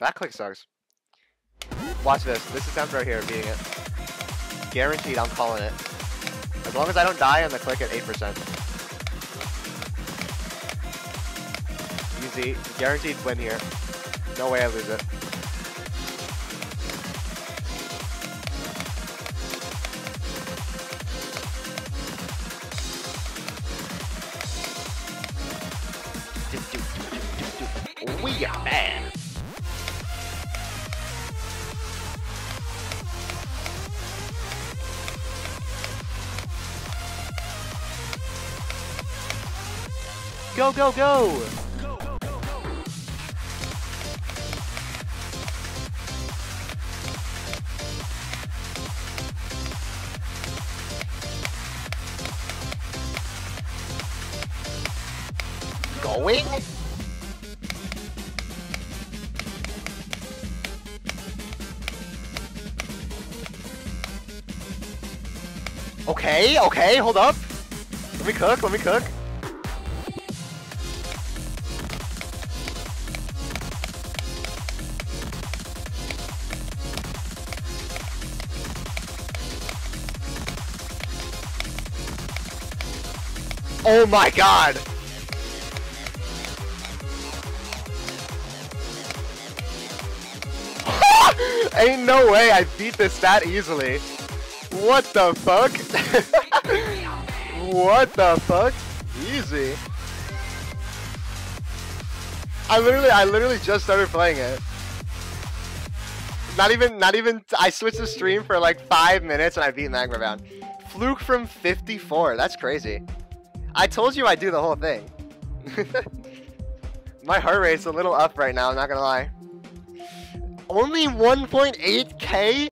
That click sucks. Watch this. This attempt right here beating it. Guaranteed, I'm calling it. As long as I don't die on the click at 8%. Easy. Guaranteed win here. No way I lose it. We are bad. Go, go, go! Going? Okay, okay, hold up. Let me cook, let me cook. Oh my god! Ain't no way I beat this that easily. What the fuck? what the fuck? Easy. I literally, I literally just started playing it. Not even, not even, I switched the stream for like five minutes and I beat Magma Bound. Fluke from 54, that's crazy. I told you I'd do the whole thing. My heart rate's a little up right now, I'm not gonna lie. Only 1.8k?